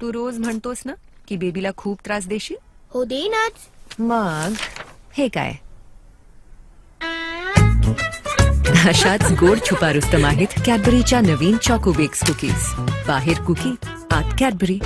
तू रोज म्हणतोस ना की बेबीला खूप त्रास देशील? हो देईनच मग हे काय? अशाच गोड छुपा रुस्तम आहेत कॅडबरीच्या नवीन चॉकोबेक्स कुकीज बाहेर कुकी आत कॅडबरी